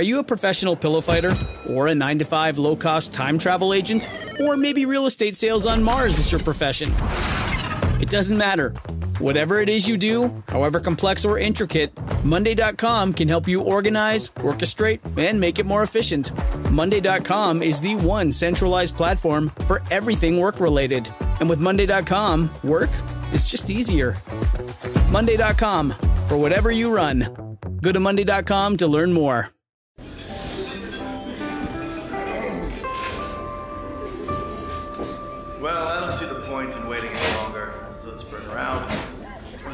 Are you a professional pillow fighter? Or a 9 to 5 low cost time travel agent? Or maybe real estate sales on Mars is your profession? It doesn't matter. Whatever it is you do, however complex or intricate, Monday.com can help you organize, orchestrate, and make it more efficient. Monday.com is the one centralized platform for everything work related. And with Monday.com, work is just easier. Monday.com, for whatever you run. Go to Monday.com to learn more.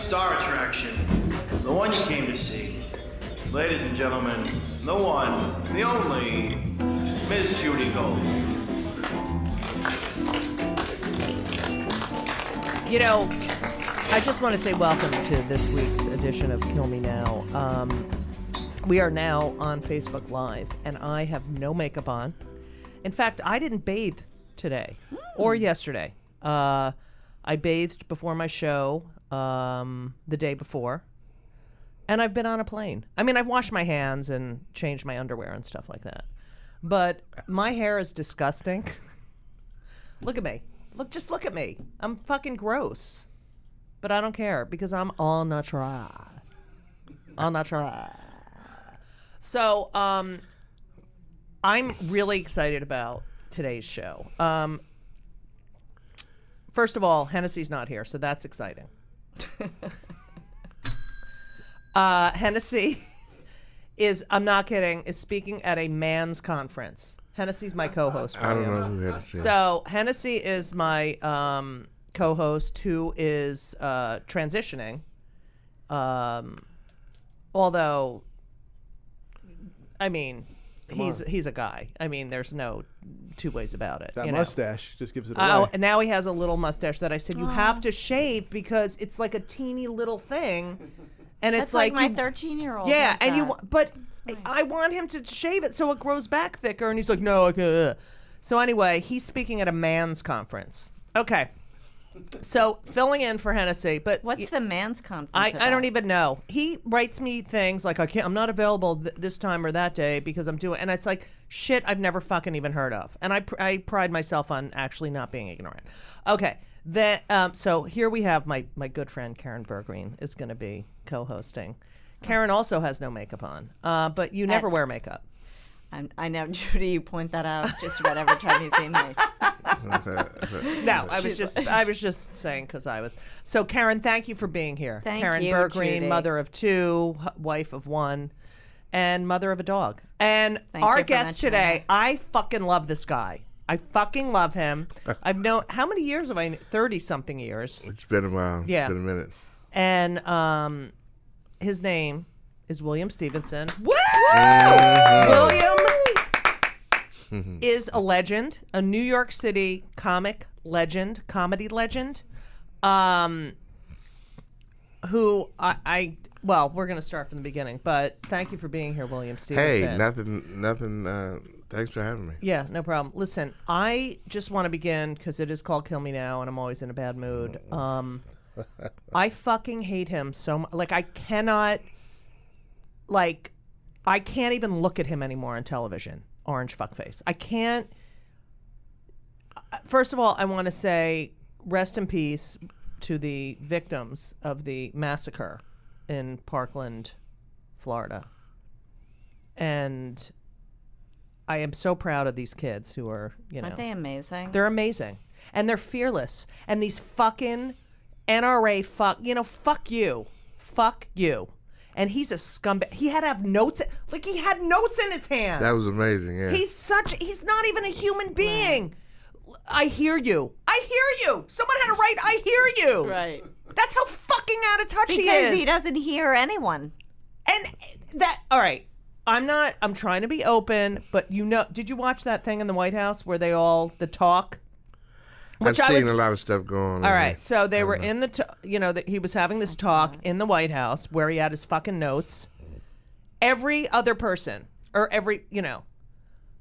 Star attraction, the one you came to see. Ladies and gentlemen, the one, the only, Miss Judy Gold. You know, I just want to say welcome to this week's edition of Kill Me Now. Um, we are now on Facebook Live, and I have no makeup on. In fact, I didn't bathe today or yesterday. Uh, I bathed before my show um, the day before, and I've been on a plane. I mean, I've washed my hands and changed my underwear and stuff like that. But my hair is disgusting. look at me. Look, just look at me. I'm fucking gross. But I don't care because I'm all natural. All natural. So, um, I'm really excited about today's show. Um, first of all, Hennessy's not here, so that's exciting. uh, Hennessy is, I'm not kidding, is speaking at a man's conference. Hennessy's my co-host. I don't know who Hennessy is. So Hennessy is my um, co-host who is uh, transitioning. Um, although, I mean, he's he's a guy. I mean, there's no two ways about it. That you know? mustache just gives it oh, away. Oh, and now he has a little mustache that I said you have to oh. shave because it's like a teeny little thing, and it's That's like, my you- 13 year old. yeah, and you wa- but I want him to shave it so it grows back thicker, and he's like, no, I can't. So anyway, he's speaking at a man's conference. Okay, so filling in for Hennessy, but What's the man's conference? I, I don't even know. He writes me things like I can't I'm not available th- this time or that day because I'm doing and it's like shit I've never fucking even heard of. And I pr- I pride myself on actually not being ignorant. Okay. That um so here we have my my good friend Karen Bergreen is going to be co-hosting. Karen also has no makeup on. Uh but you never Uh, wear makeup. I'm, I know, Judy. You point that out just about every time you see me. No, I was just I was just saying because I was so Karen. Thank you for being here. Thank Karen you, Bergreen, Judy. mother of two, wife of one, and mother of a dog. And Thank our guest mentioning today, I fucking love this guy. I fucking love him. I've known how many years have I? Thirty something years. It's been a while. Yeah. It's been a minute. And um, his name is William Stephenson. Woo! Mm-hmm. William is a legend, a New York City comic legend, comedy legend. Um, who I, I well, we're gonna start from the beginning, but thank you for being here, William Stephenson. Hey, nothing, nothing. Uh, thanks for having me. Yeah, no problem. Listen, I just want to begin because it is called Kill Me Now, and I'm always in a bad mood. Um, I fucking hate him so much. Like, I cannot, like, I can't even look at him anymore on television. Orange fuckface. I can't. First of all, I want to say rest in peace to the victims of the massacre in Parkland, Florida. And I am so proud of these kids who are, you know, Aren't they amazing? they're amazing and they're fearless. And these fucking NRA fuck, you know, fuck you, fuck you. And he's a scumbag. He had to have notes, like he had notes in his hand. That was amazing. Yeah. He's such. He's not even a human being. I hear you. I hear you. Someone had to write. I hear you. right. That's how fucking out of touch he is. Because is. he doesn't hear anyone. And that. All right. I'm not. I'm trying to be open, but you know. Did you watch that thing in the White House where they all the talk? I've which I seen was- a lot of stuff going on. All right, so they were in the, t- you know, that he was having this talk in the White House where he had his fucking notes. Every other person, or every, you know,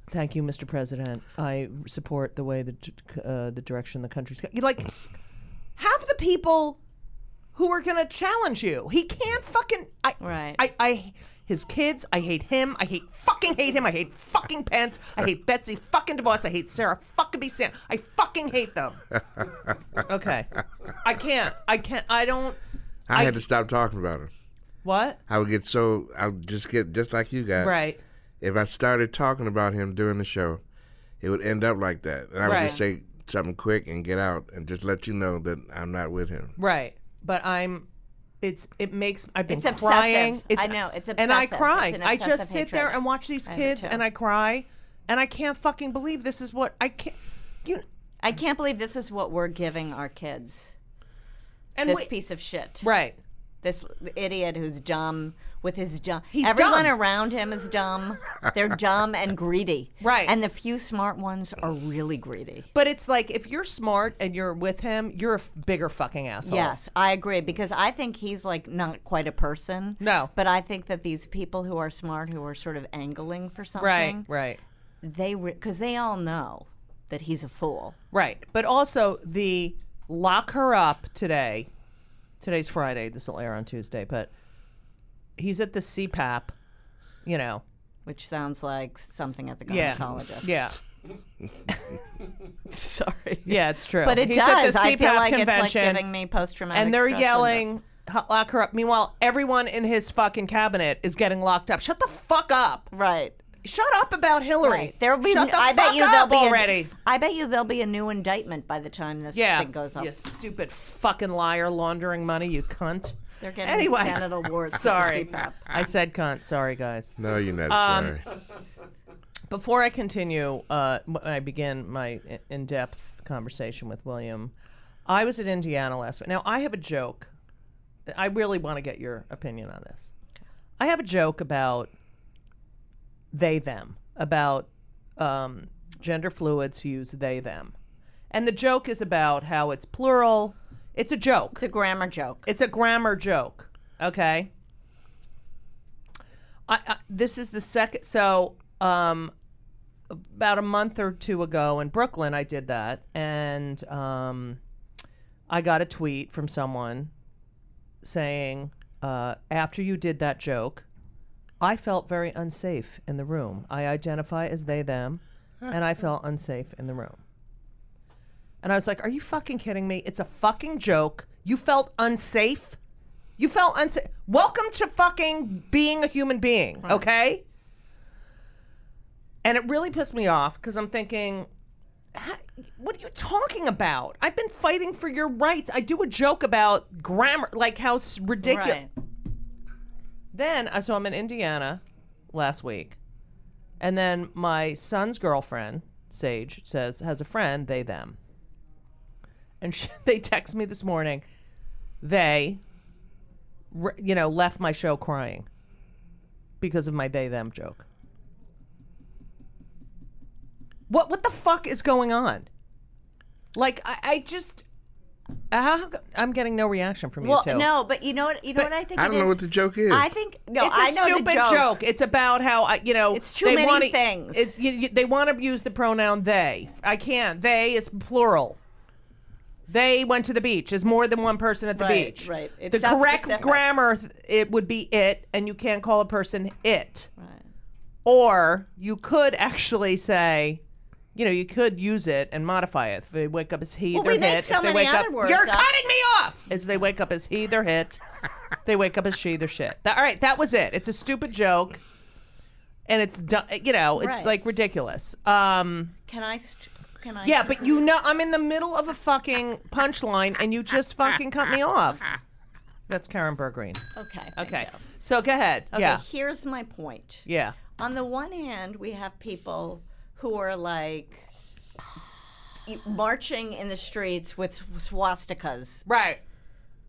thank you, Mr. President. I support the way the uh, the direction the country's going. You Like, s- half the people who are going to challenge you, he can't fucking. I, Right. I, I, his kids. I hate him. I hate fucking hate him. I hate fucking Pence. I hate Betsy fucking DeVos. I hate Sarah fucking B. Sand. I fucking hate them. okay. I can't. I can't. I don't. I, I- had to stop talking about him. What? I would get so I would just get just like you guys. Right. If I started talking about him during the show, it would end up like that. And I would just say something quick and get out and just let you know that I'm not with him. Right. But I'm. It's it makes I've been It's obsessive. crying. I know, it's and I cry. An I just obsessive sit there and watch these kids and I cry, and I can't fucking believe this is what I can't. You I can't believe this is what we're giving our kids. and This wait- piece of shit. right. This idiot who's dumb with his dumb. He's Everyone dumb. around him is dumb. They're dumb and greedy. Right. And the few smart ones are really greedy. But it's like if you're smart and you're with him, you're a f- bigger fucking asshole. Yes, I agree because I think he's like not quite a person. No. But I think that these people who are smart, who are sort of angling for something, Right. Right. they because they all know that he's a fool. Right. But also the lock her up today. Today's Friday. This will air on Tuesday. But he's at the CPAC. You know. Which sounds like something at the Yeah. gynecologist. Yeah. Sorry. Yeah. It's true. But it he's does. at the I feel like it's like giving me post traumatic. Stress. And they're yelling "Ho- lock her up meanwhile everyone in his fucking cabinet is getting locked up shut the fuck up Right. shut up about hillary Right. There'll be. shut the I fuck bet you up there'll be a- already I bet you there'll be a new indictment by the time this yeah thing goes up. you stupid fucking liar laundering money you cunt They're getting anyway genital warts. sorry i said cunt sorry guys No, you're not Um, sorry. before I continue, uh, when I begin my in-depth conversation with William, I was at Indiana last week. Now I have a joke. I really want to get your opinion on this. I have a joke about they them about um, gender fluids who use they them, and the joke is about how it's plural. It's a joke. It's a grammar joke. It's a grammar joke. Okay. I, I, this is the second. So, um, about a month or two ago in Brooklyn, I did that, and um, I got a tweet from someone saying, uh, "After you did that joke, I felt very unsafe in the room. I identify as they them, and I felt unsafe in the room." And I was like, "Are you fucking kidding me? It's a fucking joke. You felt unsafe. You felt unsafe. Welcome to fucking being a human being, okay?" And it really pissed me off because I'm thinking, what are you talking about? I've been fighting for your rights. I do a joke about grammar, like how ridiculous. Right. Then I so I'm in Indiana last week, and then my son's girlfriend Sage says has a friend they them, and she, they text me this morning. They, you know, left my show crying because of my they them joke. What what the fuck is going on? Like I, I just. How, I'm getting no reaction from Well, you two. no, but you know what? You know what I think. I don't know what the joke is. I think no. it's a I know stupid the joke. joke. It's about how I, you know, It's too they many wanna, things. It, you, you- they want to use the pronoun they. I can't. They is plural. They went to the beach. Is more than one person at the Right, beach. right. It's the correct specific. grammar, it would be it, and you can't call a person it. Right. Or you could actually say, you know, you could use it and modify it. If they wake up as he, Well, they're we make hit. so if they many wake other up, words you're up. cutting me off. As they wake up as he, they're hit. they wake up as she, they're shit. That, all right, that was it. It's a stupid joke, and it's you know, it's Right. like ridiculous. Um, Can I? st- Can I? yeah, but you know, I'm in the middle of a fucking punchline, and you just fucking cut me off. That's Karen Bergreen. Okay. Okay, so go ahead. Okay. Yeah, Here's my point. yeah. On the one hand, we have people who are like marching in the streets with swastikas Right.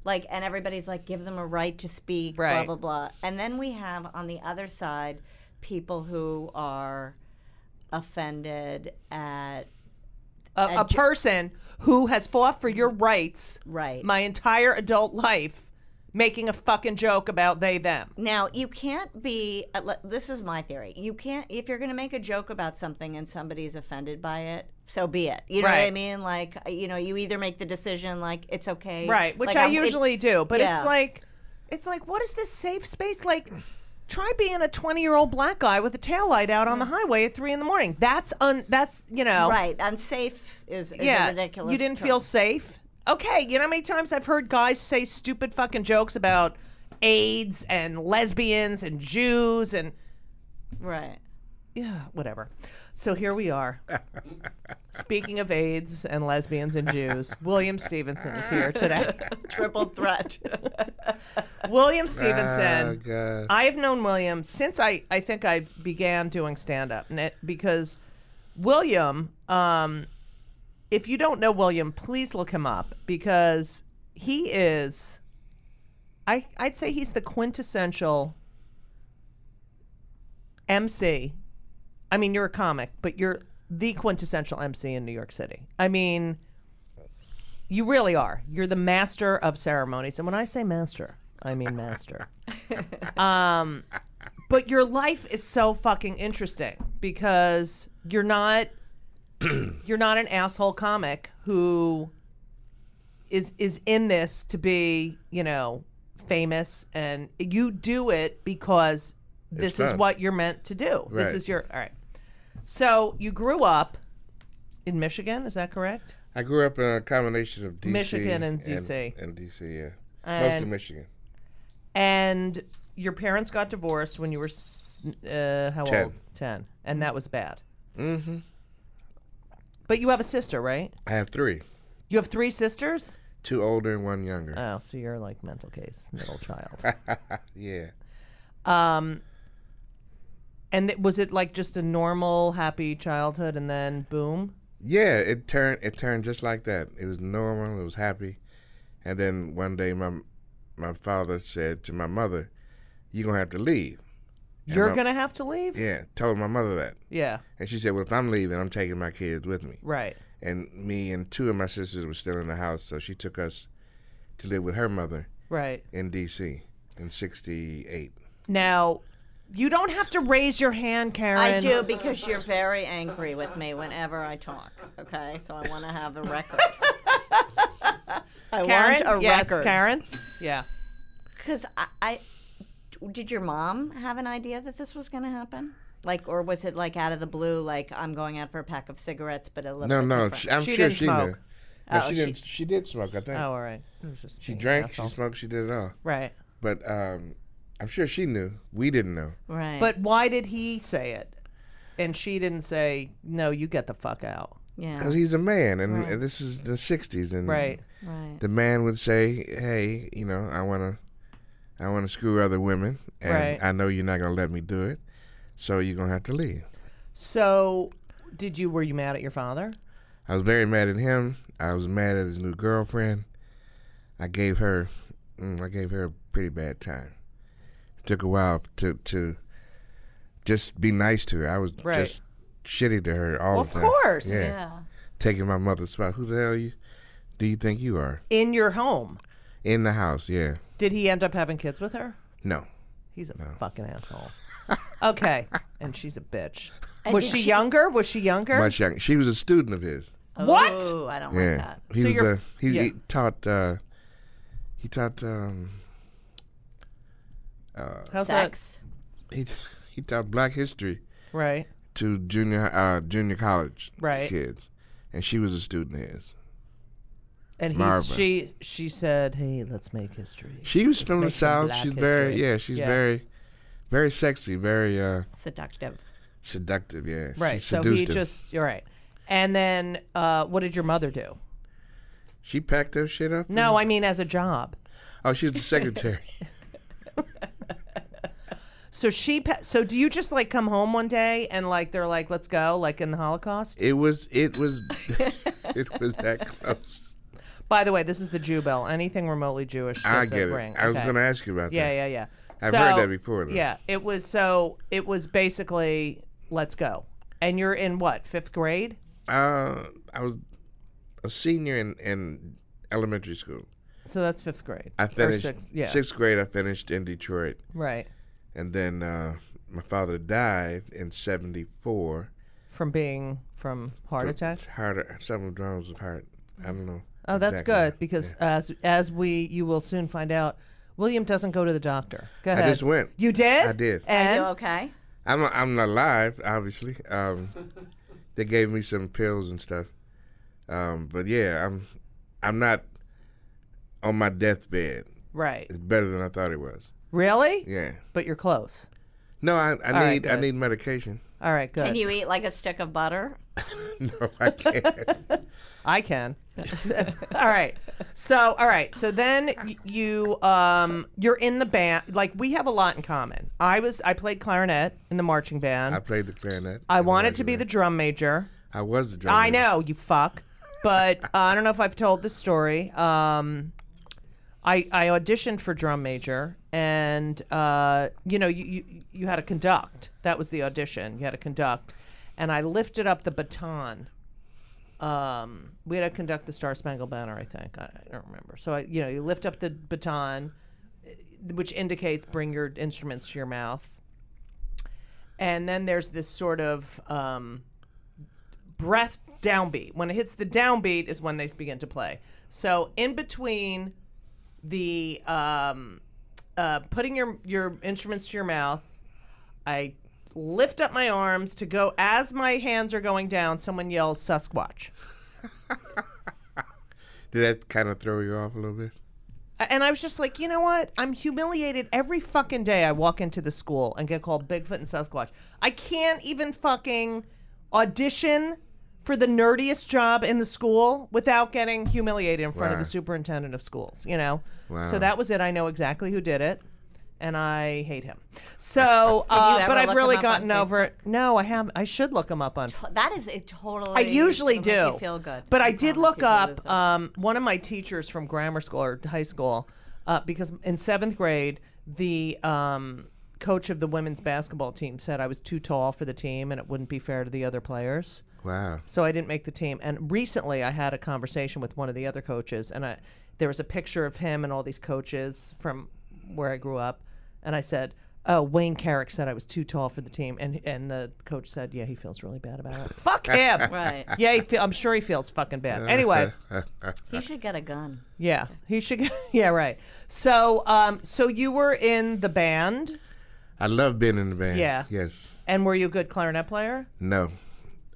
like and everybody's like give them a right to speak blah blah blah and then we have on the other side people who are offended at a, a ju- person who has fought for your rights Right. my entire adult life making a fucking joke about they them now you can't be uh, le- this is my theory you can't if you're going to make a joke about something and somebody's offended by it so be it you know what i Right. mean like uh, you know you either make the decision like it's okay right which Like, i I'm- it's- usually do but yeah. it's like it's like what is this safe space like Try being a 20 year old black guy with a taillight out on the mm. highway at three in the morning. That's un. That's you know. Right. Unsafe is, is Yeah. ridiculous. You didn't term. feel safe. Okay. You know how many times I've heard guys say stupid fucking jokes about AIDS and lesbians and Jews and right. yeah, whatever. So here we are. Speaking of AIDS and lesbians and Jews, William Stephenson is here today. Triple threat. William Oh, Stephenson. God. I have known William since I, I think I began doing stand up because William, um, if you don't know William, please look him up because he is, I, I'd say he's the quintessential MC. I mean, you're a comic, but you're the quintessential MC in New York City. I mean, you really are. You're the master of ceremonies. And when I say master, I mean master. um, but your life is so fucking interesting because you're not you're not an asshole comic who is is in this to be, you know, famous and you do it because this is what you're meant to do. This is your all right. So you grew up in Michigan, is that correct? I grew up in a combination of DC, Michigan and DC. and, DC, yeah, And- mostly Michigan. And your parents got divorced when you were uh, how Ten. old? Ten, and that was bad. Mm-hmm. But you have a sister, right? I have three, You have three sisters. two older and one younger. Oh, so you're like mental case, middle child. yeah, Um, and th- was it like just a normal, happy childhood, and then boom? yeah. It turned it turned just like that. It was normal. It was happy, and then one day my my father said to my mother, "You're gonna have to leave." And You're my- gonna have to leave. Yeah, told my mother that, Yeah, and she said, "Well, if I'm leaving, I'm taking my kids with me." right. And me and two of my sisters were still in the house, so she took us to live with her mother Right. in D.C. in '68. Now, you don't have to raise your hand, Karen. I do because you're very angry with me whenever I talk. Okay, so I want to have a record. I Karen. want a yes, record. Karen. Yeah. Because I, I, did your mom have an idea that this was going to happen? Like, or was it like out of the blue? Like, I'm going out for a pack of cigarettes, but a little. No, bit no, different? she, I'm She sure didn't she smoke. knew. No, Oh, she she- didn't. She did smoke. I think Oh, all right. It was just she drank, asshole. she smoked, she did it all. Right. But um, I'm sure she knew. We didn't know. right. But why did he say it? And she didn't say, "No, you get the fuck out." yeah, Because he's a man, and, Right. this is the '60s, and Right. right. the man would say, "Hey, you know, I wanna, I wanna screw other women, and Right. I know you're not gonna let me do it, so you're gonna have to leave." So, did you were you mad at your father? I was very mad at him. I was mad at his new girlfriend. I gave her, mm, I gave her a pretty bad time. It took a while to to just be nice to her. I was Right. just shitty to her all Well, the of course. Yeah. Yeah. taking my mother's spot. Who the hell you do you think you are? In your home, In the house, yeah. did he end up having kids with her? No. He's a fucking asshole. Okay, and she's a bitch. And Was she she- younger? Was she younger? Much younger. She was a student of his. What? I don't Yeah. like that. He So was you're- a he, yeah. he taught uh he taught um How's Sex. he he taught black history? Right. to junior uh junior college Right. kids. And she was a student of his. And he's she she said, "Hey, let's make history." She was from the south. black She's very yeah, she's Yeah. very very sexy, very uh Seductive. seductive, yeah. Right. She So he him. just you're right. And then uh, what did your mother do? She packed her shit up. No, I mean as a job. Oh, she was the secretary. So she pa- so do you just like come home one day and like they're like let's go like in the Holocaust? it was it was it was that close. By the way, this is the Jew bell. Anything remotely Jewish I get it. ring. I was gonna ask you about Yeah, that. yeah, yeah. Yeah. I've So- heard that before, though. Yeah, it was so it was basically let's go. And you're in what, fifth grade? Uh, I was a senior in, in elementary school. So that's fifth grade. I finished sixth, yeah. sixth grade. I finished in Detroit, Right. And then uh, my father died in '74. From being from heart attack. Heart, something wrong with heart. I don't know. Oh, that's exactly. good because as as we you will soon find out, William doesn't go to the doctor. Go ahead. I just went. You did? I did. Are And you okay? I'm I'm not alive, obviously. Um, they gave me some pills and stuff. Um, but yeah, I'm I'm not on my deathbed. right. It's better than I thought it was. Really? Yeah. But you're close. No, I, I right, need I need medication. All right, good. Can you eat like a stick of butter? No, I can't. I can. all right. So, all right. So then y- you um you're in the band. Like we have a lot in common. I was I played clarinet in the marching band. I played the clarinet. I and wanted to be regular. the drum major. I was the drummer. I know you fuck, but uh, I don't know if I've told this story. Um, I I auditioned for drum major, and uh, you know you, you you had to conduct. That was the audition. You had to conduct, and I lifted up the baton. Um, we had to conduct the Star Spangled Banner. I think I, I don't remember. So I, you know, you lift up the baton, which indicates bring your instruments to your mouth. And then there's this sort of um, breath downbeat. When it hits the downbeat is when they begin to play. So in between the um, uh, putting your your instruments to your mouth, I lift up my arms to go as my hands are going down. Someone yells Sasquatch, Did that kind of throw you off a little bit? and I was just like, you know what? I'm humiliated every fucking day. I walk into the school and get called Bigfoot and Sasquatch. I can't even fucking audition for the nerdiest job in the school without getting humiliated in front of the superintendent of schools, you know? Wow. So that was it. I know exactly who did it. And I hate him. So, uh, but I've really him up on gotten over it. No, I have. I should look him up on. That is a totally. I usually do. Feel good. But I I did look you will lose up um, one of my teachers from grammar school or high school uh, because in seventh grade, the um, coach of the women's basketball team said I was too tall for the team and it wouldn't be fair to the other players. Wow. So I didn't make the team. And recently, I had a conversation with one of the other coaches, and I, there was a picture of him and all these coaches from where I grew up, and I said. Oh, Wayne Carrick said I was too tall for the team, and and the coach said, "Yeah, he feels really bad about it. Fuck him. Right. Yeah, he feel, I'm sure he feels fucking bad. Anyway, He should get a gun. yeah, he should. Get, yeah, right. So, um, so you were in the band, I love being in the band. Yeah. Yes. and were you a good clarinet player? No.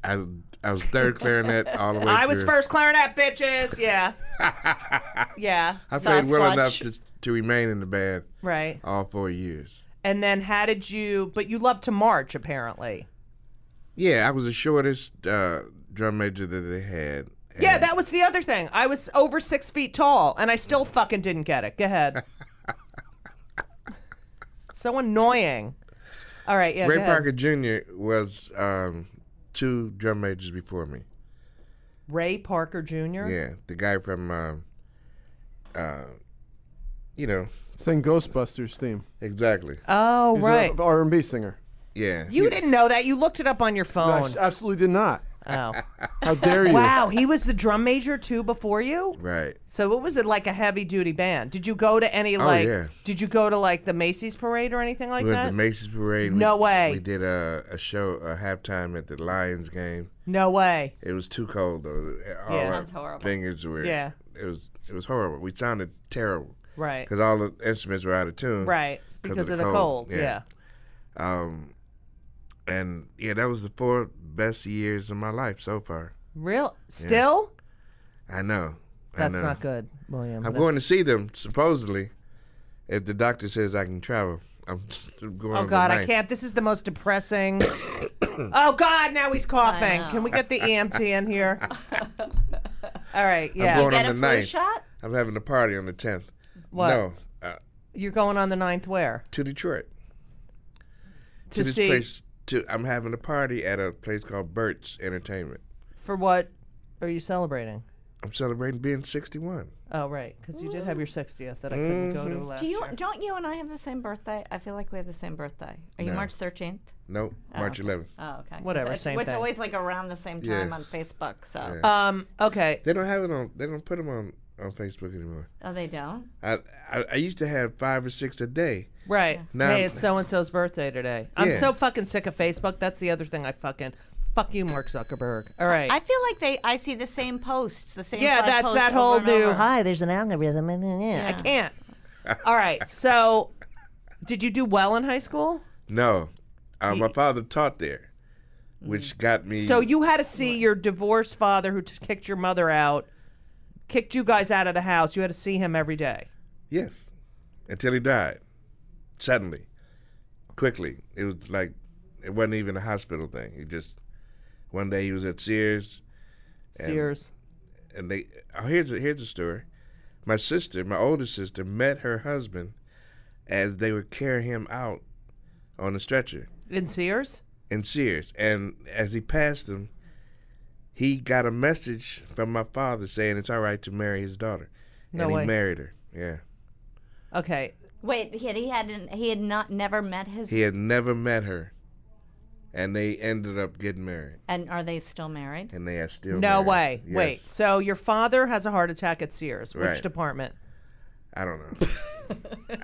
I I was third clarinet all the way I was first clarinet, bitches. Yeah, yeah, I played well enough to, to remain in the band right. all four years. And then how did you? But you love to march, apparently. Yeah, I was the shortest uh, drum major that they had. Yeah, that was the other thing. I was over six feet tall, and I still fucking didn't get it. Go ahead. so annoying. All right, yeah. Ray. Parker Jr. was um, two drum majors before me. Ray Parker Jr. Yeah, the guy from, um, uh, you know, Sang Ghostbusters theme. exactly. Oh, He's right. R&B singer. Yeah. You he- didn't know that. You looked it up on your iPhone. absolutely did not. Oh. How dare you? Wow, he was the drum major too before you? Right. So what was it like a heavy duty band? Did you go to any like Oh, yeah. did you go to like the Macy's parade or anything like We went to that? the Macy's parade. No we, way. We did a, a show, a halftime at the Lions game. no way. It was too cold though. All Yeah. our Sounds horrible. fingers were. Yeah. It was. It was horrible. We sounded terrible Right. because all the instruments were out of tune. Right. Because of the cold. Yeah. Um, and yeah, that was the four best years of my life so far. Real still? I know. I That's know. not good, William. I'm That- going to see them supposedly, if the doctor says I can travel. I'm going. Oh on the God, I can't. This is the most depressing. oh God, now he's coughing. Can we get the EMT in here? All right, I'm yeah. going Get on the flu ninth. shot? I'm having a party on the tenth. What? No, uh, You're going on the ninth where? to Detroit. To this see place. To I'm having a party at a place called Bert's Entertainment. for what are you celebrating? I'm celebrating being 61. Oh right, because you did have your 60th that I couldn't go to last Do you? year. Don't you and I have the same birthday? I feel like we have the same birthday. Are you No. March thirteenth? Nope, March okay. 11th. Oh, okay. 'Cause Whatever, It's, same it's thing. always like around the same Yeah. time on Facebook. So. Yeah. Um. Okay. They don't have it on. They don't put them on on Facebook anymore. Oh, they don't. I, I I used to have five or six a day. Right. Now- hey, it's so and so's birthday today. I'm Yeah. so fucking sick of Facebook. That's the other thing I fucking. Fuck you, Mark Zuckerberg. All right. I feel like they. I see the same posts, the same. yeah, five that's posts that over whole and new. over. Hi, there's an algorithm. and- and- and- I can't. All right. So, did you do well in high school? No, uh, my father taught there, which got me. So you had to see your divorced father who t- kicked your mother out, kicked you guys out of the house. You had to see him every day. Yes, until he died, suddenly, quickly. It was like it wasn't even a hospital thing. He just one day he was at Sears, Sears. and they. Oh, here's a here's a story. My sister, my older sister, met her husband as they were carrying him out on the stretcher In Sears? in Sears, and as he passed them, he got a message from my father saying it's all right to marry his daughter, No and way. he married her. Yeah, Okay. Wait, he had he hadn't he had not never met his he had never met her, and they ended up getting married, and are they still married? and they are still No married. way. Yes. Wait. So your father has a heart attack at Sears. Which Right. department? I don't know.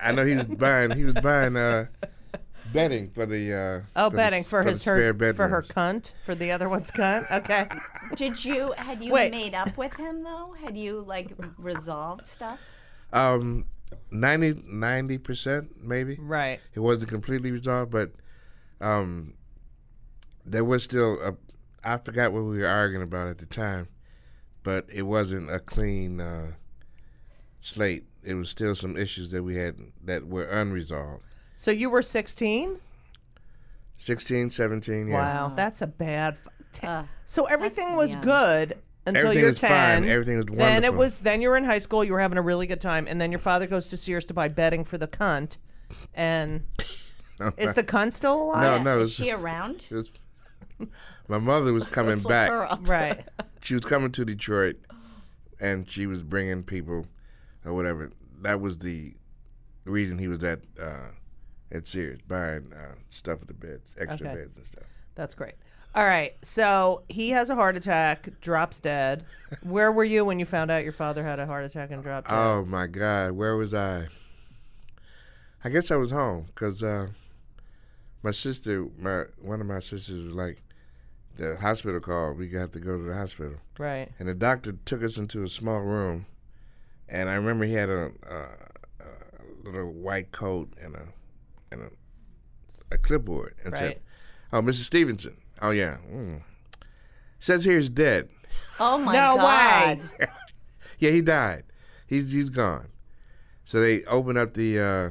I know he was buying. He was buying uh, bedding for the. Uh, Oh, the- betting for, the his spare her for her bedrooms. cunt for the other one's cunt. Okay. Did you had you Wait. made up with him though? Had you like resolved stuff? Um, 90 percent maybe. right. It wasn't completely resolved, but um, there was still a. I forgot what we were arguing about at the time, but it wasn't a clean uh, slate. It was still some issues that we had that were unresolved. So you were 16? 16, 17, yeah. Wow, that's a bad. F- Uh, so everything was yeah. good until Everything you're was 10. fine. Everything was Then it was then you were in high school, you were having a really good time and then your father goes to Sears to buy bedding for the cunt and is the cunt still alive? No, no, it Is was, she around? was my mother was coming Let's look back. her up. Right. She was coming to Detroit, and she was bringing people or whatever. That was the reason he was at uh, at Sears buying uh, stuff for the beds, extra Okay. beds and stuff. That's great. All right. So he has a heart attack, drops dead. Where were you when you found out your father had a heart attack and dropped dead? Oh my God, where was I? I guess I was home because uh, my sister, my one of my sisters was like, the hospital called. We got to go to the hospital. Right. and the doctor took us into a small room, and I remember he had a, a, a little white coat and a and a, a clipboard, and said, "Oh, Mrs. Stephenson. Oh yeah, mm. says here he's dead. Oh my no god. way. yeah, he died. He's he's gone." So they opened up the uh,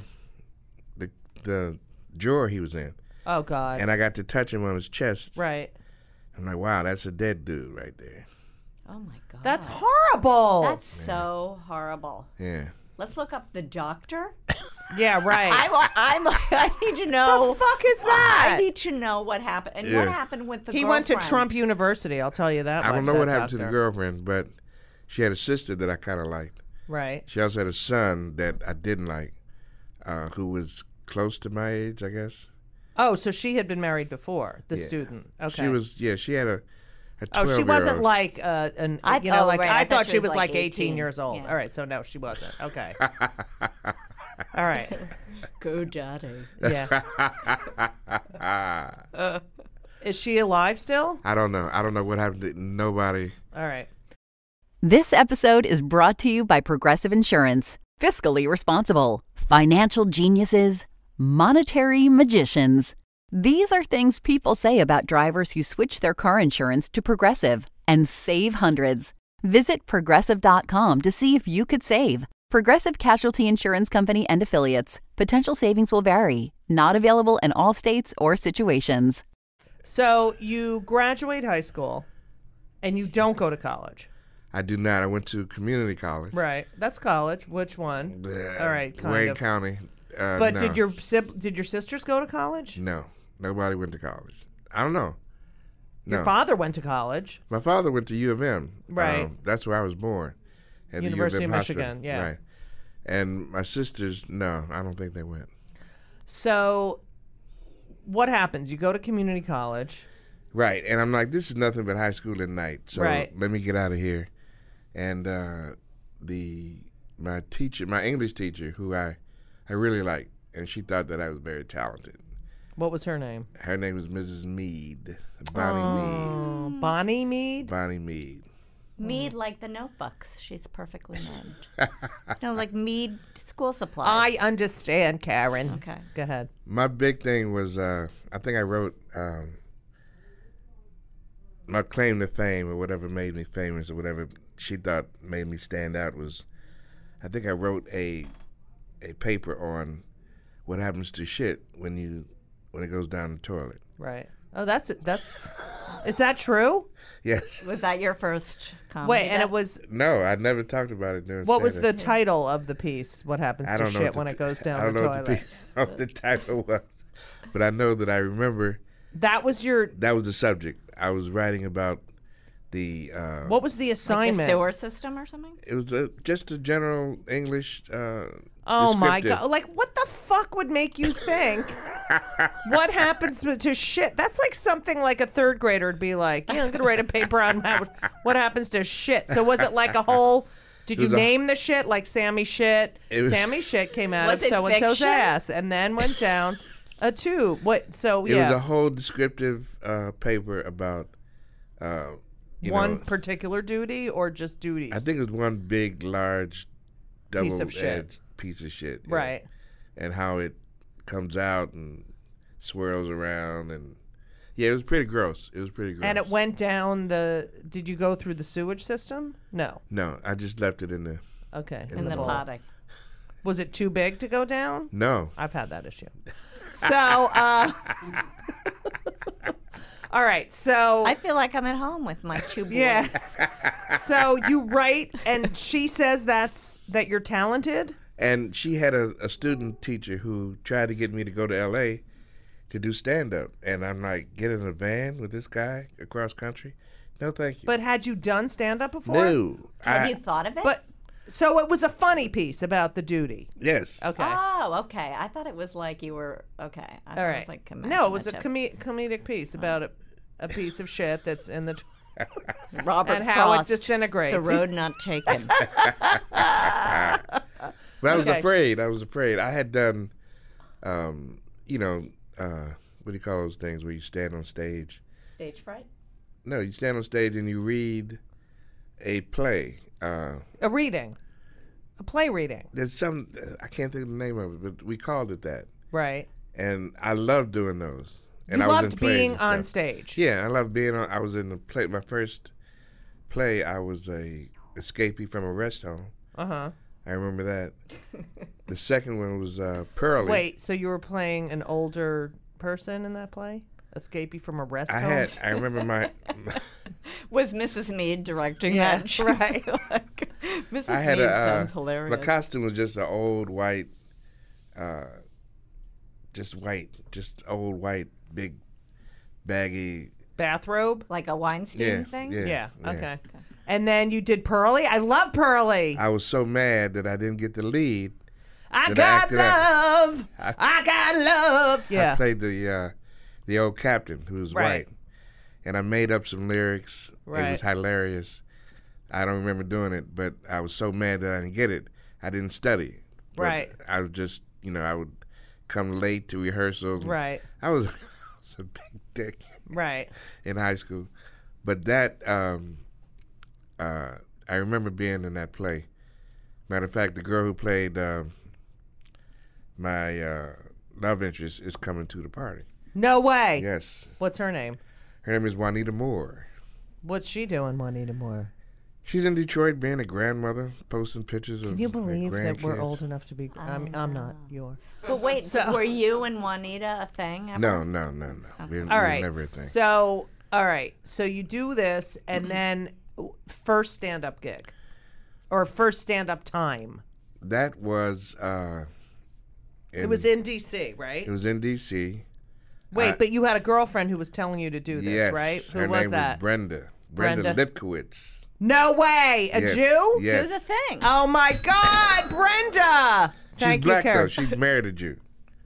the the drawer he was in, Oh God. and I got to touch him on his chest. right. I'm like, "Wow, that's a dead dude right there." Oh my god. That's horrible. That's so horrible. Yeah. Let's look up the doctor. yeah, right. I want. I'm. I need to know. the fuck is that? I need to know what happened and Yeah. what happened with the. he went to girlfriend. Trump University, I'll tell you that. I don't much, know what that happened to the doctor. girlfriend, but she had a sister that I kind of liked. Right. She also had a son that I didn't like, uh, who was close to my age, I guess. Oh, so she had been married before, the Yeah. student. Okay. She was, yeah, she had a, a 12 Oh, she wasn't like uh, an. I- you know, oh, like right, I, I thought, thought she she was was, like like 18 18. years old. Yeah. All right, so no, she wasn't. Okay. All right. Go daddy. Yeah. Is she alive still? I don't know. I don't know what happened to nobody. All right. This episode is brought to you by Progressive Insurance. Fiscally responsible, financial geniuses, monetary magicians. These are things people say about drivers who switch their car insurance to Progressive and save hundreds. Visit progressive.com to see if you could save. Progressive Casualty Insurance Company and Affiliates. Potential savings will vary, not available in all states or situations. So you graduate high school, and you don't go to college. I do not. I went to community college. Right. That's college. Which one? Bleh, All right, kind Wayne of. County. Uh, But no. did your did your sisters go to college? No. Nobody went to college. I don't know. No. Your father went to college. My father went to U of M. Right. Um, that's where I was born. At University M of hospital. Michigan, yeah. Right. And my sisters, no, I don't think they went. So, what happens? You go to community college. Right. And I'm like, this is nothing but high school at night. So Right. let me get out of here. And uh, the my teacher, my English teacher, who I I really liked, and she thought that I was very talented. What was her name? Her name was Mrs. Mead, Bonnie Oh, Bonnie Mead. Mead, Bonnie Mead. Mead like the notebooks. She's perfectly named. no, like Mead school supplies. I understand, Karen. Okay. Go ahead. My big thing was uh, I think I wrote um, my claim to fame or whatever made me famous or whatever she thought made me stand out was I think I wrote a a paper on what happens to shit when you when it goes down the toilet. Right. Oh, that's that's. Is that true? Yes. was that your first comedy? Wait, and it was. No, I never talked about it during What was the stand-up. title of the piece? What happens I to don't know shit what when pi- it goes I down don't the know toilet? what the, what the title was, but I know that I remember that was your. that was the subject. I was writing about the. Uh, What was the like assignment? the sewer system or something. It was a, just a general English. Uh, Oh my god! Like, what the fuck would make you think? what happens to- to shit? That's like something like a third grader would be like, "Yeah, I'm gonna write a paper on how, what happens to shit." So was it like a whole? Did you was a- name the shit like Sammy shit? Was- Sammy shit came out of it so and so's ass, and then went down a tube. What? So It yeah, was a whole descriptive uh, paper about. Uh, you one know, particular duty or just duties? I think it was one big, large, double Piece of shit. piece of shit. yeah. right. And how it comes out and swirls around and. Yeah, it was pretty gross. It was pretty gross. And it went down the. Did you go through the sewage system? No. No, I just left it in the. Okay. In the bowl. potty. Was it too big to go down? No. I've had that issue. So, uh, all right. So, I feel like I'm at home with my two boys. yeah. so you write, and she says that's that you're talented. And she had a, a student teacher who tried to get me to go to LA to do stand up. And I'm like, get in a van with this guy across country? No, thank you. But had you done stand up before? no. Have I, you thought of it? But so it was a funny piece about the duty. yes. Okay. Oh, okay. I thought it was like you were okay. I thought all it was like no, it was a com- comedic piece about a, a piece of shit that's in the. T- Robert and how it disintegrates. The road not taken. But I was Okay. afraid. I was afraid. I had done, um, you know, uh, what do you call those things where you stand on stage? Stage fright. No, you stand on stage and you read a play. Uh, a reading, a play reading. there's some, I can't think of the name of it, but we called it that. Right. And I love doing those. And you I was in loved being on stage. Yeah, I loved being on. I was in the play. My first play, I was a escapee from a rest home. Uh huh. I remember that. the second one was uh, Purlie. Wait, so you were playing an older person in that play? Escapee from a rest I home? had. I remember my. Was Mrs. Mead directing Yeah, that? She's right. like, Mrs. I had Mead a. Uh, sounds hilarious. my costume was just an old white. Uh, just white, just old white, big, baggy. Bathrobe? like a Weinstein Yeah, thing. yeah. Yeah, okay. And then you did Purlie? I love Purlie. I was so mad that I didn't get the lead. I Did I got act love. I, got love. Yeah. I Yeah. played the uh, the old captain who was Right. white, and I made up some lyrics. Right. It was hilarious. I don't remember doing it, but I was so mad that I didn't get it. I didn't study. But Right. I was just, you know, I would come late to rehearsals. Right. I was, I was a big dick Right. in high school, but that um, uh, I remember being in that play. Matter of fact, the girl who played um my uh, love interest is coming to the party. No way. Yes, What's her name? her name is Juanita Moore. What's she doing, Juanita Moore? She's in Detroit, being a grandmother, posting pictures of. Can you her believe that we're old enough to be? I'm, I'm not. You're. But wait, So- were you and Juanita a thing? ever? No, no, no, no. We, we All were right. never a thing. So, all right. So you do this, and then first stand-up gig, or first stand-up time. That was. Uh, It was in D.C., right? It was in D.C. Wait, I- but you had a girlfriend who was telling you to do this, yes, right? Who her was name that? was Brenda. Brenda, Brenda. Lipkowitz. No way, a Yes, Jew? Yes. Do the thing. Oh my God, Brenda! She's Thank black you, Karen. though. She married a Jew.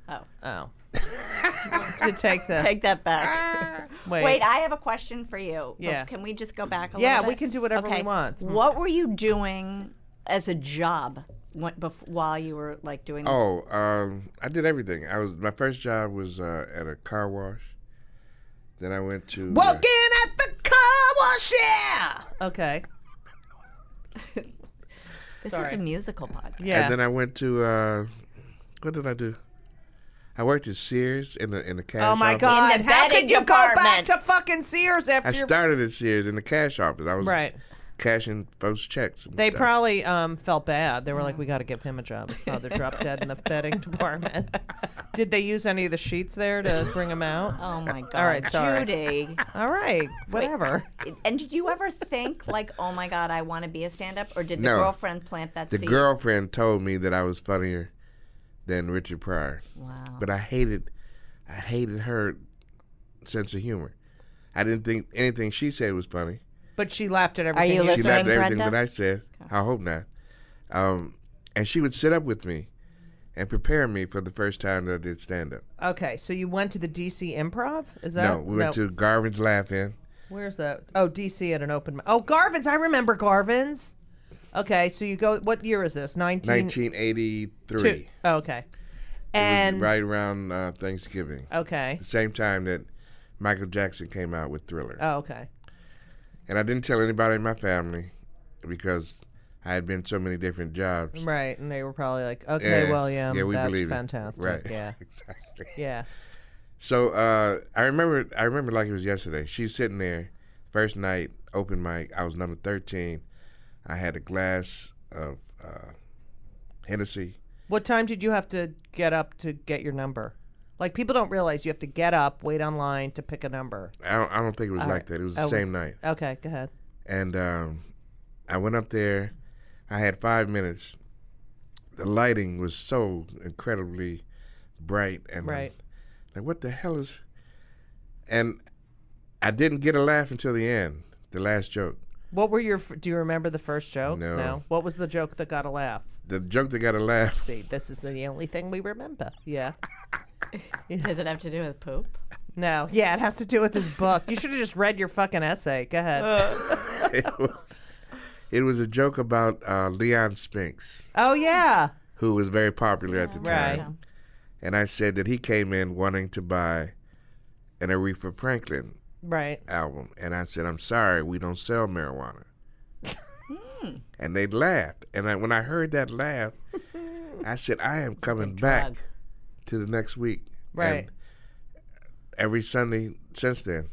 Oh, Oh. to take the take that back. wait. Wait, I have a question for you. Yeah. Can we just go back a Yeah, little bit? we can do whatever we okay. want. What were you doing as a job when, bef- while you were like doing this? Oh, um, I did everything. I was my first job was uh, at a car wash. Then I went to uh, Walking at the car wash. Okay. This Sorry. is a musical podcast. Yeah. And then I went to uh, what did I do? I worked at Sears in the in the cash. oh my office. God! In the How could you go back to fucking Sears after I started at Sears in the cash office. I was right? Cashing folks' checks. and They stuff. probably um, felt bad. They were like, "We got to give him a job." His father dropped dead in the bedding department. Did they use any of the sheets there to bring him out? Oh my god. All right, sorry. Judy. All right, whatever. and did you ever think like, oh my god, I want to be a stand-up, or did the No. girlfriend plant that The seed? girlfriend told me that I was funnier than Richard Pryor. Wow. But I hated, I hated her sense of humor. I didn't think anything she said was funny. But she laughed at everything. you you She listening, laughed at everything Brenda? that I said. I hope not. Um, and she would sit up with me and prepare me for the first time that I did stand up. Okay, so you went to the DC Improv? Is that No, we went to Garvin's Laugh In. Where's that? Oh, DC at an open. Oh, Garvin's. I remember Garvin's. Okay, so you go. What year is this? Nineteen. 1983. Oh, okay. It was And right around uh, Thanksgiving. okay. The same time that Michael Jackson came out with Thriller. Oh, okay. And I didn't tell anybody in my family because I had been so many different jobs. Right, and they were probably like, "Okay, Yeah, William, yeah, we that's believe it. fantastic." Right. Yeah, exactly. yeah. So uh, I remember, I remember like it was yesterday. She's sitting there, first night, open mic. I was number thirteen. I had a glass of uh, Hennessy. What time did you have to get up to get your number? Like people don't realize you have to get up, wait online to pick a number. I don't, I don't think it was All like right. that. It was the Oh, same was- night. Okay, go ahead. And um, I went up there. I had five minutes. The lighting was so incredibly bright and um, Right. like what the hell is? And I didn't get a laugh until the end. The last joke. What were your? Do you remember the first jokes? No. What was the joke that got a laugh? The joke that got a laugh. See, this is the only thing we remember. Yeah. Does it have to do with poop? No. Yeah, it has to do with his book. You should have just read your fucking essay. Go ahead. it was. It was a joke about uh, Leon Spinks, oh yeah. who was very popular at the time. Right. And I said that he came in wanting to buy an Aretha Franklin Right. album. And I said, I'm sorry, we don't sell marijuana. and they laughed. And I, when I heard that laugh, I said, I am coming back drug. To the next week. Right. And every Sunday since then.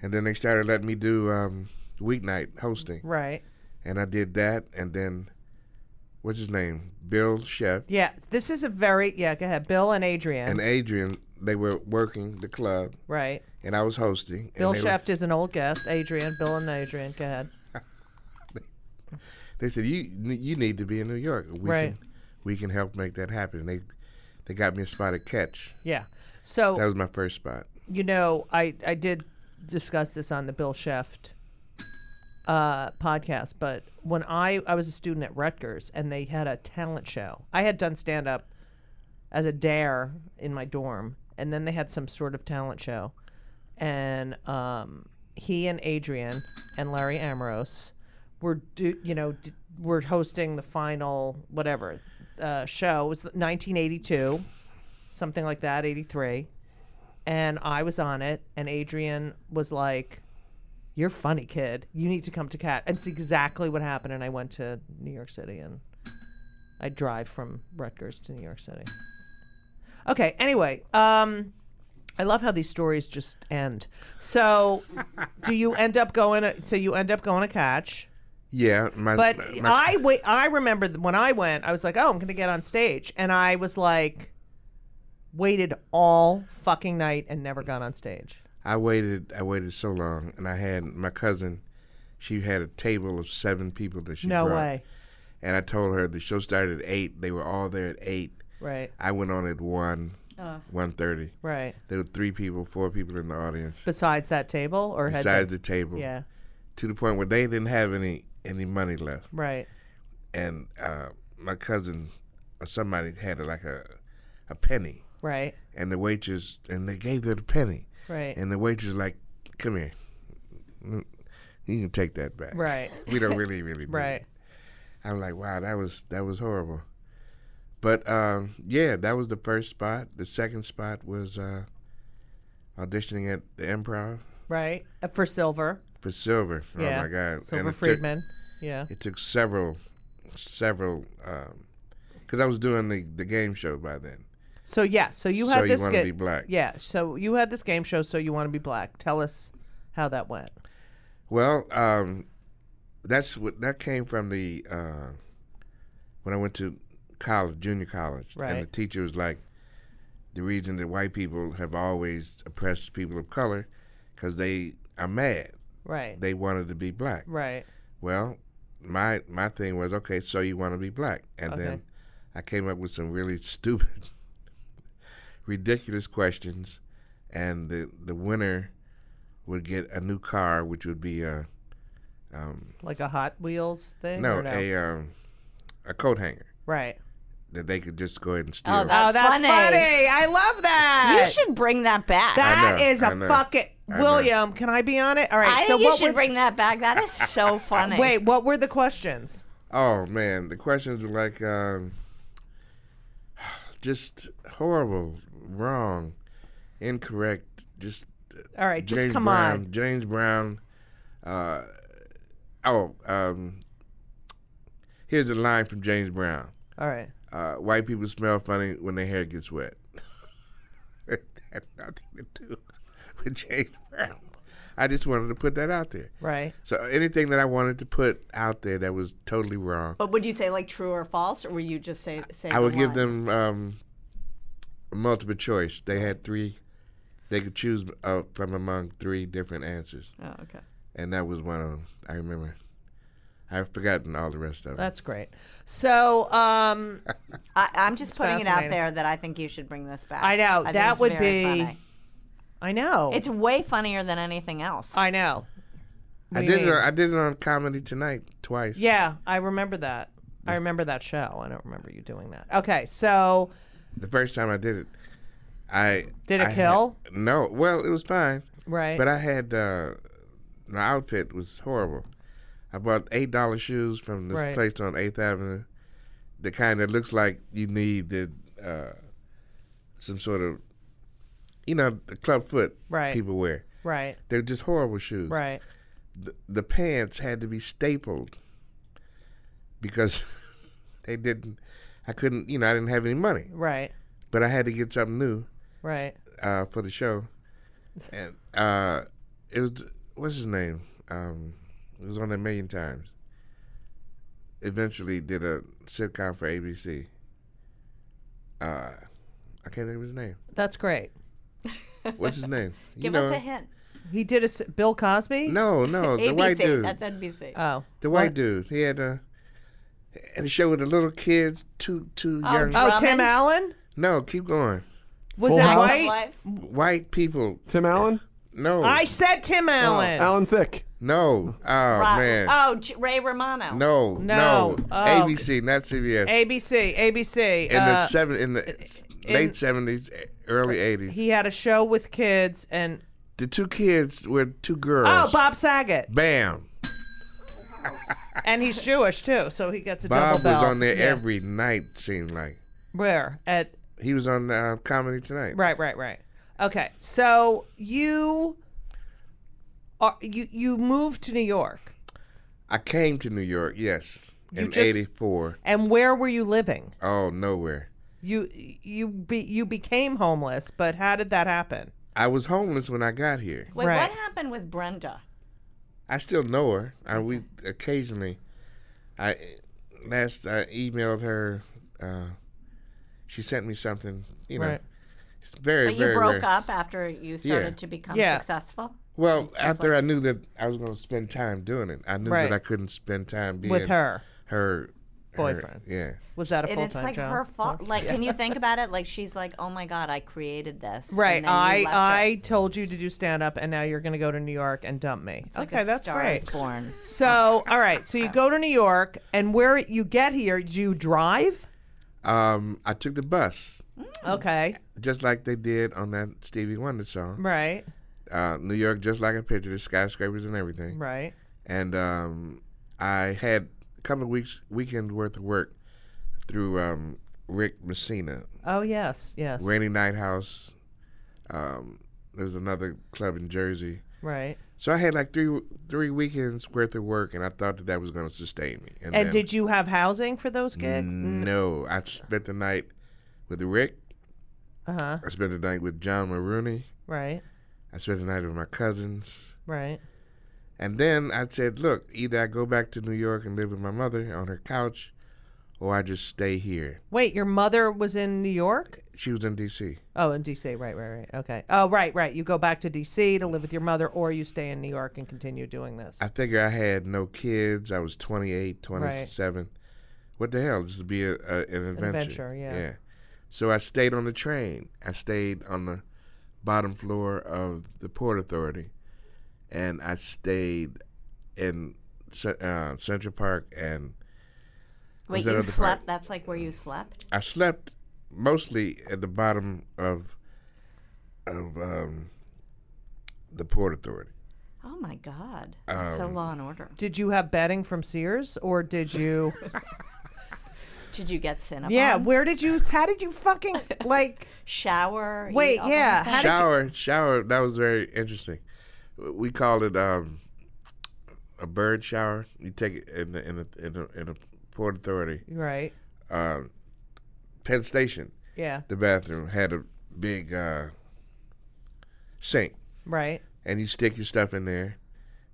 And then they started letting me do um, weeknight hosting. Right. And I did that. And then, what's his name? Bill Sheft Yeah. This is a very yeah. Go ahead, Bill and Adrian. and Adrian, they were working the club. right. And I was hosting. Bill were- is an old guest. Adrian, Bill and Adrian. Go ahead. They said you you need to be in New York. We Right. can we can help make that happen. They they got me a spot at Catch. Yeah. So That was my first spot. you know, I I did discuss this on the Bill Sheft uh, podcast, but when I I was a student at Rutgers and they had a talent show, I had done stand up as a dare in my dorm, and then they had some sort of talent show, and um, he and Adrian and Larry Ambrose were do you know d- were hosting the final whatever uh, show it was 1982 something like that 83 and I was on it, and Adrian was like, "You're funny, kid. You need to come to Cat." And it's exactly what happened. And I went to New York City, and I drive from Rutgers to New York City. Okay. Anyway, um, I love how these stories just end. So, do you end up going? To, so you end up going to Catch. Yeah, my, But my- I wait. I remember when I went, I was like, "Oh, I'm going to get on stage," and I was like, waited all fucking night and never got on stage. I waited I waited so long, and I had my cousin. She had a table of seven people that she No brought. way. And I told her the show started at eight. They were all there at eight. Right. I went on at one, uh. one thirty. Right. There were three people, four people in the audience Besides that table, or had besides they- the table. yeah. To the point where they didn't have any any money left. Right. and uh, my cousin or somebody had like a a penny, Right. and the waitress and they gave her the penny, Right. and the waitress like, "Come here, Mm, you can take that back. Right. We don't really really need Right. it." I'm like, wow, that was that was horrible. But um, yeah, that was the first spot. The second spot was uh, auditioning at the Improv Right. Uh, For silver. For Silver. Yeah. Oh my God! Silver And it took- Friedman. yeah. it took several several, because I was doing the, the game show by then. So yeah, so you had So had You this. Wanna Be Black. Yeah, so you had this game show. So you want to be black. Tell us how that went. Well, um, that's what that came from the uh, when I went to college, junior college, and the teacher was like, the reason that white people have always oppressed people of color because they are mad. Right. They wanted to be black. right. Well, my my thing was okay. So you want to be black, and Okay. then I came up with some really stupid, ridiculous questions, and the the winner would get a new car, which would be a um, Like a Hot Wheels thing. no, or no? a um, a coat hanger right. That they could just go ahead and steal. Oh, that- Oh, that's funny. funny. I love that. You should bring that back. That know, is I a know, fucking William. Can I be on it? All right. I so think you what should were bring that back. That is so funny. wait? What were the questions? Oh man, the questions were like um, just horrible, wrong, incorrect, just All right, just come Brown, on. James Brown. Uh, oh, um, here's a line from James Brown. All right. Uh, white people smell funny when their hair gets wet. that had nothing to do with James Brown. I just wanted to put that out there. Right. So anything that I wanted to put out there that was totally wrong, But would you say like true or false, or would you just say say? I would give line? them um, multiple choice. They had three. They could choose uh, from among three different answers. Oh, okay. and that was one of them. I remember. I've forgotten all the rest of it. That's great. So, um, I, I'm just putting it out fascinating. there that I think you should bring this back. I know, think that it's would very be- funny. I know. It's way funnier than anything else. I know. What I do you did it. mean? On, I did it on Comedy Tonight twice. Yeah, I remember that. I remember that show. I don't remember you doing that. Okay, so The first time I did it, I Did it I had- kill? no. Well, it was fine, right. but I had uh, my outfit was horrible. I bought eight dollar shoes from this Right. place on Eighth Avenue, the kind that looks like you needed uh, some sort of, you know, the club foot Right. people wear. right. They're just horrible shoes. Right. the, the pants had to be stapled because they didn't I couldn't you know I didn't have any money Right. but I had to get something new Right. uh, for the show and uh, it was what's his name um, it was on a million times eventually did a sitcom for ABC uh, I can't think of his name That's great. what's his name you Give know us a him. hint. He did a s- Bill Cosby. no no the ABC. white dude That's NBC. Oh. The white dude. He had a and a show with the little kids, two two Oh, young. Dr- Oh, Tim Drummond? Allen. no, keep going. Was Full it House? white? Life. White people. Tim Allen? No. I said Tim Allen. Alan Thicke. no. Oh Ra- man. Oh, J- Ray Romano. No. No. No. Oh. ABC, not CBS. ABC. ABC. in uh, the seven in the late seventies, early eighties. he had a show with kids and The two kids were two girls. oh, Bob Saget, Bam. and he's Jewish too, so he gets a Bob double was on there Yeah. every night. Seemed like Where at he was on uh, Comedy Tonight. Right, right, right. Okay, so you are you you moved to New York, I came to New York. Yes, You in just- '84. and where were you living? Oh, nowhere. You you be you became homeless, but how did that happen? I was homeless when I got here. Wait, Right. what happened with Brenda? I still know her. I, we occasionally, I last I emailed her. Uh, she sent me something. You know, Right. It's very But you very broke rare. up after you started Yeah. to become Yeah. successful. Well, after I knew that I was going to spend time doing it, I knew Right. that I couldn't spend time being With her, Her Boyfriend. her- yeah. was that a And full it's time like job? her fault. Oh. Like, can you think about it? Like, she's like, "Oh my God, I created this." Right. I I it. told you to do stand up, and now you're going to go to New York and dump me. It's like okay, a that's Star great. is Born. So, all right. So you go to New York, and where you get here, do you drive? Um, I took the bus Okay. just like they did on that Stevie Wonder song. Right. Uh, New York, just like a picture, the skyscrapers and everything. Right. and um, I had a couple of weeks weekend worth of work through um, Rick Messina, Oh yes. Yes. Rainy Night House. Um, there's another club in Jersey, Right. So I had like three three weekends worth of work, and I thought that that was going to sustain me. And then- did you have housing for those gigs? No, I spent the night with Rick. Uh huh. I spent the night with John Maroney. Right. I spent the night with my cousins. Right. And then I said, look, either I go back to New York and live with my mother on her couch, or I just stay here. Wait, your mother was in New York? She was in D.C. Oh, in D.C. Right, right, right. Okay. Oh, right, right. You go back to D.C. to live with your mother, or you stay in New York and continue doing this. I figure I had no kids. I was 28, 27. What the hell? This would be a, a, an adventure. adventure, yeah. Yeah. So I stayed on the train. I stayed on the bottom floor of the Port Authority, and I stayed in uh, Central Park, and Wait, you other part? slept? That's like where you slept? I slept mostly at the bottom of of um, the Port Authority. Oh my God. That's so Um, Law and Order. Did you have bedding from Sears, or did you? Did you get Cinnabon? yeah. Where did you? How did you fucking like? Shower? Wait, yeah, things? how did you- shower, shower. That was very interesting. We called it um, a bird shower. You take it in the in the in the, in the Port Authority, Right. uh, Penn Station. Yeah. The bathroom had a big uh, sink, Right. and you stick your stuff in there,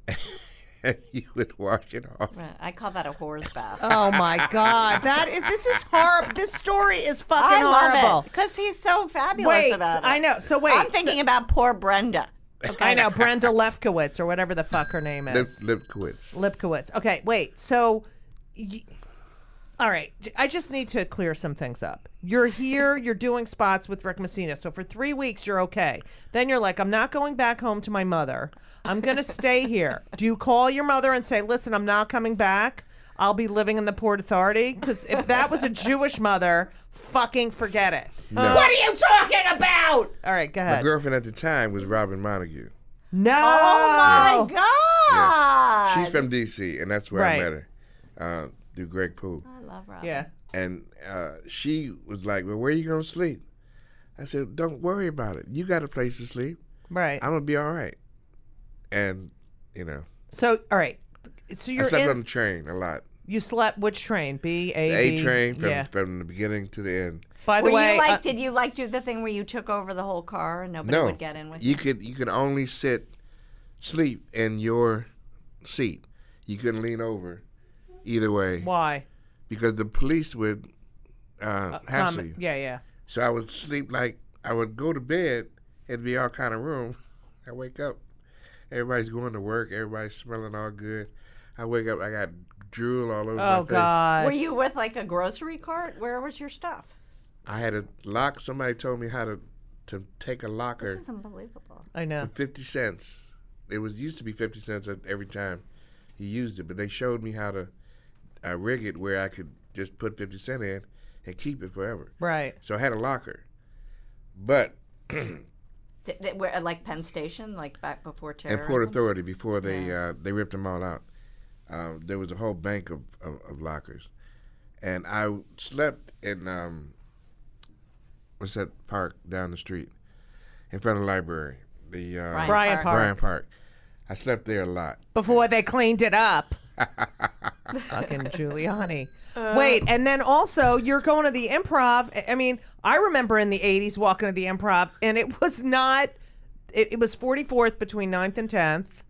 and you would wash it off. I call that a whore's bath. Oh my God! That is. This is horrible. This story is fucking I love horrible. because he's so fabulous Wait, about it. I know. So wait. I'm so- thinking about poor Brenda. Okay. I know Brenda Lefkowitz or whatever the fuck her name is. Lip, is. Lipkowitz. Lipkowitz. Okay, wait. So, y- all right. j- I just need to clear some things up. You're here. You're doing spots with Rick Messina. So for three weeks, you're okay. Then you're like, I'm not going back home to my mother. I'm gonna stay here. Do you call your mother and say, Listen, I'm not coming back. I'll be living in the Port Authority? Because if that was a Jewish mother, fucking forget it. No. What are you talking about? All right, go ahead. My girlfriend at the time was Robin Montague. No. Oh my God! She's from D.C. and that's where Right. I met her uh, through Greg Poole. I love Robin. Yeah. And uh, she was like, "Well, where are you gonna sleep?" I said, "Don't worry about it. You got a place to sleep. Right. I'm gonna be all right." And you know, So, all right. So you're slept in. on the train a lot. You slept which train? B A The B? A train from Yeah. from the beginning to the end. By the Were way, you like? uh, did you like do the thing where you took over the whole car and nobody no, would get in with you you? could you could only sit, sleep in your seat. You couldn't lean over, either way, why? Because the police would uh, hassle Um, you. yeah, yeah. So I would sleep like I would go to bed. It'd be all kind of room. I wake up, everybody's going to work. Everybody's smelling all good. I wake up, I got drool all over my Oh face. God. Were you with like a grocery cart? Where was your stuff? I had a lock. Somebody told me how to to take a locker. This is unbelievable. I know. for fifty cents. It was used to be fifty cents every time you used it, but they showed me how to uh, rig it where I could just put fifty cent in and keep it forever. Right. So I had a locker, but Did, did, where, like Penn Station, like back before and terrorism. Port Authority before they uh, they ripped them all out. Um, there was a whole bank of, of, of lockers, and I slept in um, what's that park down the street in front of the library, the uh, Bryant Bryant Park. Park. Bryant Park. I slept there a lot. Before they cleaned it up. Fucking Giuliani. Uh. Wait, and then also you're going to the improv. I- I mean, I remember in the 80s walking to the improv, and it was not, it, it was 44th between 9th and 10th.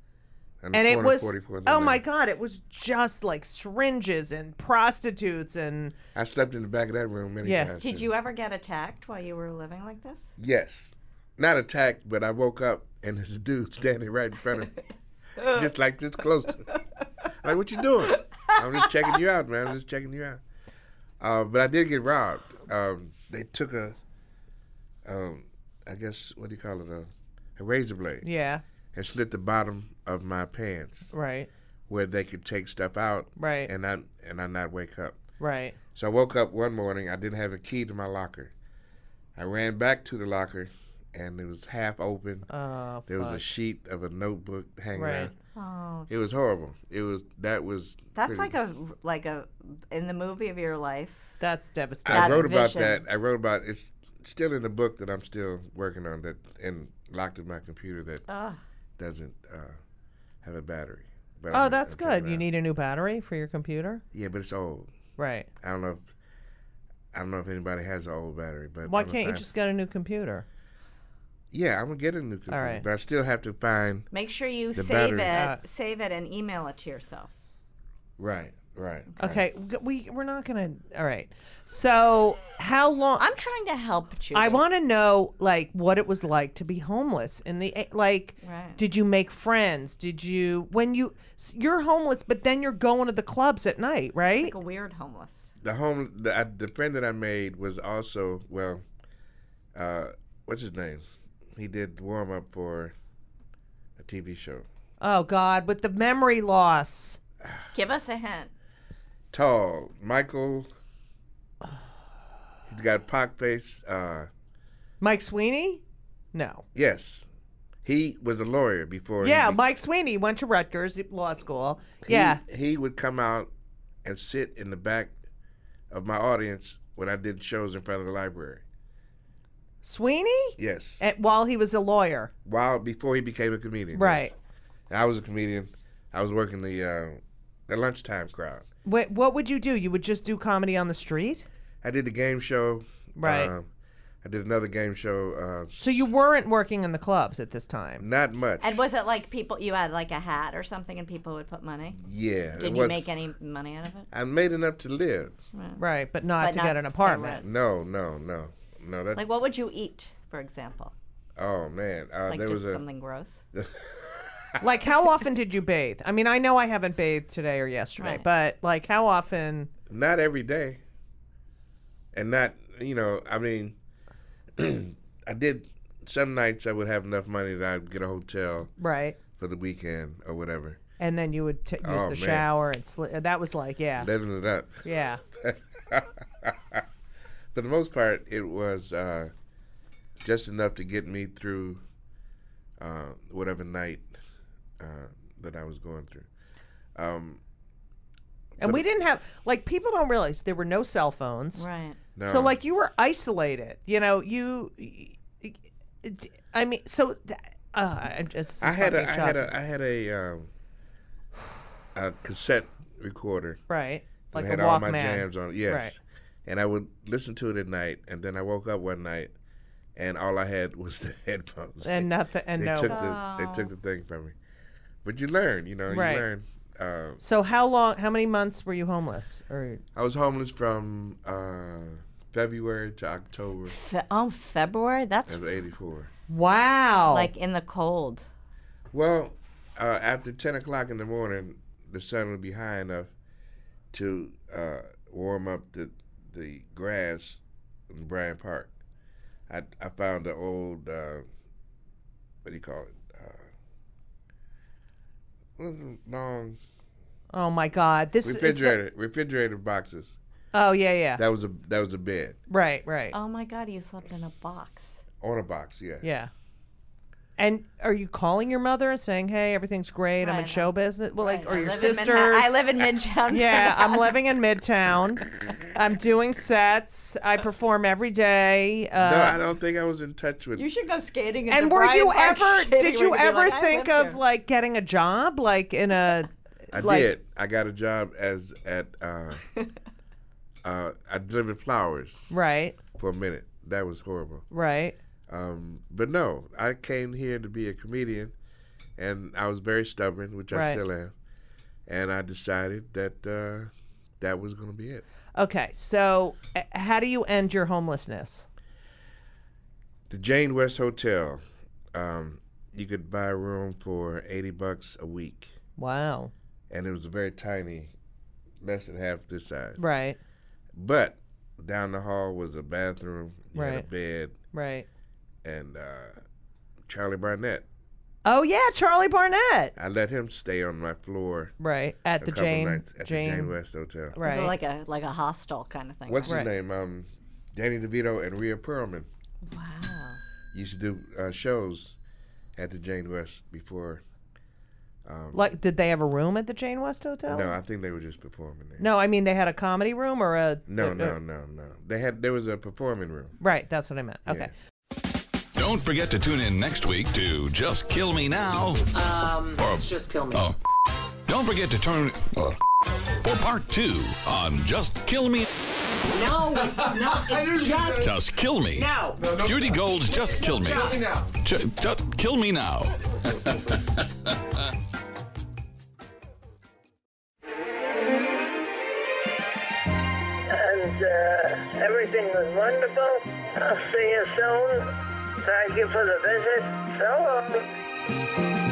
And, And it was, 44th and oh my God, it was just like syringes and prostitutes and, I slept in the back of that room many Yeah. times. Did too. you ever get attacked while you were living like this? Yes, not attacked, but I woke up and there's a dude standing right in front of me, just like this close to me. Like, what you doing? I'm just checking you out, man. I'm just checking you out. Uh, but I did get robbed. Um, they took a, um, I guess what do you call it, a, a razor blade, yeah, and slit the bottom of my pants right, where they could take stuff out, Right. and I and I not wake up. right. So I woke up one morning. I didn't have a key to my locker. I ran back to the locker, and it was half open. Oh, There was a sheet of a notebook hanging Right. out. Oh, It was horrible. It was that was. that's pretty- like a like a in the movie of your life. That's devastating. I that wrote about that. I wrote about it's still in the book that I'm still working on that and locked in my computer that Ugh. doesn't uh, have a battery. But Oh, I'm- that's I'm good. You need a new battery for your computer? Yeah, but it's old. Right. I don't know if I don't know if anybody has an old battery, but Why I'm can't you just get a new computer? Yeah, I'm gonna get a new computer, right. but I still have to find. Make sure you The save battery. it, Uh, save it, and email it to yourself. Right, right. right. Okay, g- we we're not gonna. All right. So how long? I'm trying to help you. I want to know like what it was like to be homeless in the like. Right. Did you make friends? Did you when you you're homeless, but then you're going to the clubs at night, right? like a weird homeless. The home, the, the friend that I made was also well. Uh, what's his name? He did warm up for a TV show. Oh God, with the memory loss. Give us a hint. Tall, Michael. He's got a pock face. Uh, Mike Sweeney? No. yes, he was a lawyer before. Yeah, be- Mike Sweeney went to Rutgers Law School. he- yeah. he would come out and sit in the back of my audience when I did shows in front of the library. Sweeney? Yes, At, while he was a lawyer. while before he became a comedian. Right. yes. I was a comedian. I was working the uh, the lunchtime crowd. What, what would you do? You would just do comedy on the street? I did the game show. Right. um, I did another game show. Uh, So you weren't working in the clubs at this time. not much. And was it like people? You had like a hat or something, and people would put money. yeah. Did you was- make any money out of it? I made enough to live. Right, but not But to not get an apartment. No, no, no, no. That. Like, what would you eat, for example? oh man, uh, Like there just was a. something gross. Like how often did you bathe? I mean, I know I haven't bathed today or yesterday, Right. but like how often? Not every day. And not, you know, I mean, I did. Some nights I would have enough money that I'd get a hotel Right. for the weekend or whatever. And then you would t- use Oh, the man. shower and sli- that was like, yeah. Living it up. Yeah. For the most part, it was uh, just enough to get me through uh, whatever night uh, that I was going through. Um, And we didn't have like people don't realize there were no cell phones. Right. no, So like you were isolated. You know, you I mean, so uh, I just I had a, fucking I had a, I had a, um, a cassette recorder. right. Like I a had all my jams on. Yes. Right. And I would listen to it at night, and then I woke up one night, and all I had was the headphones. And nothing and they no. took the they took the thing from me. But you learn, you know, Right. you learn. Uh, So how long how many months were you homeless? Or I was homeless from uh, February to October Fe- oh, February. That's of '84. Wow. like in the cold. Well, uh, after 10 o'clock in the morning, the sun would be high enough to uh, warm up the the grass in Bryant Park. I, I found the old, uh, what do you call it? Uh, what is it? long Oh my god. This is the- refrigerator refrigerator boxes. Oh yeah, yeah. That was a that was a bed right, right. Oh my God, you slept in a box. on a box. Yeah. Yeah. And are you calling your mother and saying, "Hey, everything's great. I'm in Right. show business." Well, like, or I your live in sisters? I live in Midtown. yeah, I'm living in Midtown. I'm doing sets. I perform every day. Uh, No, I don't think I was in touch with. You should go skating. into and were Bryant you Park ever? City Did when you be ever like, I think live of here. like getting a job, like in a? I like- did. I got a job as at. Uh, uh, I delivered flowers Right, for a minute. That was horrible. right. Um, but no, I came here to be a comedian, and I was very stubborn, which I still am. And I decided that uh, that was going to be it. Okay, so uh, how do you end your homelessness? The Jane West Hotel. Um, you could buy a room for eighty bucks a week, Wow. and it was a very tiny, less than half this size. Right, But down the hall was a bathroom. You had a Right. bed, right. And uh, Charlie Barnett. Oh yeah, Charlie Barnett. I let him stay on my floor Right at a the Jane nights at Jane. the Jane West Hotel. Right. So like a like a hostel kind of thing. What's Right. his name? Um, Danny DeVito and Rhea Perlman Wow. used to do uh, shows at the Jane West before. Like, did they have a room at the Jane West Hotel? No, I think they were just performing there. No, I mean they had a comedy room or a No, a- no, no, no. They had there was a performing room. Right, that's what I meant. Okay. Don't forget to tune in next week to Just Kill Me Now. Um, For- it's just kill me. Oh. Don't forget to turn uh, for part two on Just Kill Me. No, it's not. It's just. Just Kill Me. No. no, Judy Gold's Just Kill Me. Kill me now. Ju- just Kill Me Now. and uh, everything was wonderful. I'll see you soon. Thank you for the visit. So long.